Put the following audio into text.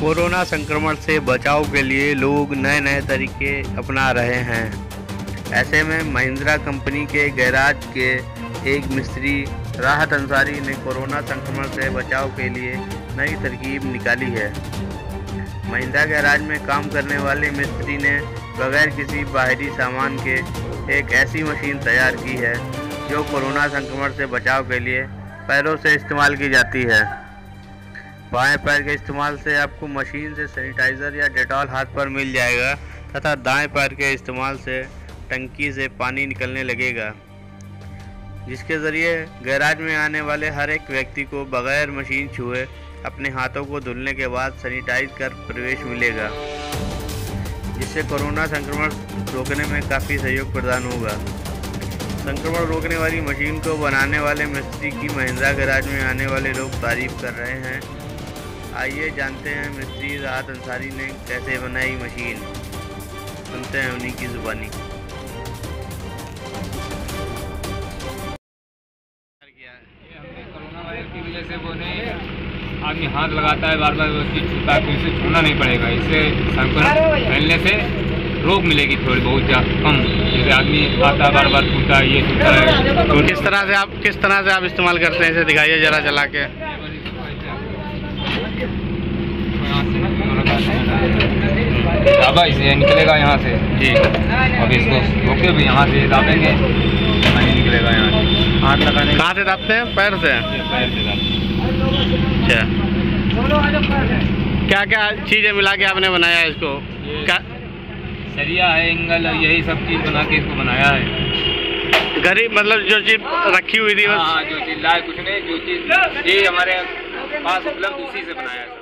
Corona संक्रमण से बचाव के लिए लोग नए नए तरीके अपना रहे हैं। ऐसे में महिंद्रा कंपनी के गैराज के एक मिस्त्री राहत अंसारी ने कोरोना संक्रमण से बचाव के लिए नई तरकीब निकाली है। महिंद्रा गैराज में काम करने वाले मिस्त्री ने बगैर किसी बाहरी सामान के एक ऐसी मशीन तैयार की है, जो कोरोना संक्रमण से बचाव के लिए पैरों से इस्तेमाल की जाती है। बाएँ पैर के इस्तेमाल से आपको मशीन से सैनिटाइज़र या डेटॉल हाथ पर मिल जाएगा, तथा दाएँ पैर के इस्तेमाल से टंकी से पानी निकलने लगेगा, जिसके ज़रिए गैराज में आने वाले हर एक व्यक्ति को बगैर मशीन छुए अपने हाथों को धुलने के बाद सैनिटाइज कर प्रवेश मिलेगा, जिससे कोरोना संक्रमण रोकने में काफ़ी सहयोग प्रदान होगा। संक्रमण रोकने वाली मशीन को बनाने वाले मिस्त्री की महिंद्रा गैराज में आने वाले लोग तारीफ़ कर रहे हैं। आइए जानते हैं मिस्त्री राहत अंसारी ने कैसे बनाई मशीन। सुनते हैं उन्हीं की जुबानी। की वजह से वो नहीं आदमी हाथ लगाता है बार बार वो चीज़ छूता है तो इसे छूना नहीं पड़ेगा। इससे संक्रमण फैलने से रोक मिलेगी थोड़ी बहुत ज़्यादा कम। जैसे आदमी आता है बार बार छूता है ये छूता है। तो किस तरह से आप किस तरह से आप इस्तेमाल करते हैं? इसे दिखाइए जरा चला के। दाबा इसे निकलेगा यहाँ से। जी। अब इसको रोके भी यहाँ से दाबेंगे। नहीं निकलेगा यहाँ से। हाथ लगाने कहाँ से दाबते हैं? पैर से? पैर से दाबते अच्छा। क्या क्या चीज़ें मिला के आपने बनाया है इसको क्या सरिया है एंगल है यही सब चीज़ बना के इसको बनाया है। घर ही मतलब जो चीज़ रखी हुई थी बस। हाँ, जो चीज़ लाए कुछ नहीं जो चीज़ ये हमारे पास उपलब्ध उसी से बनाया है।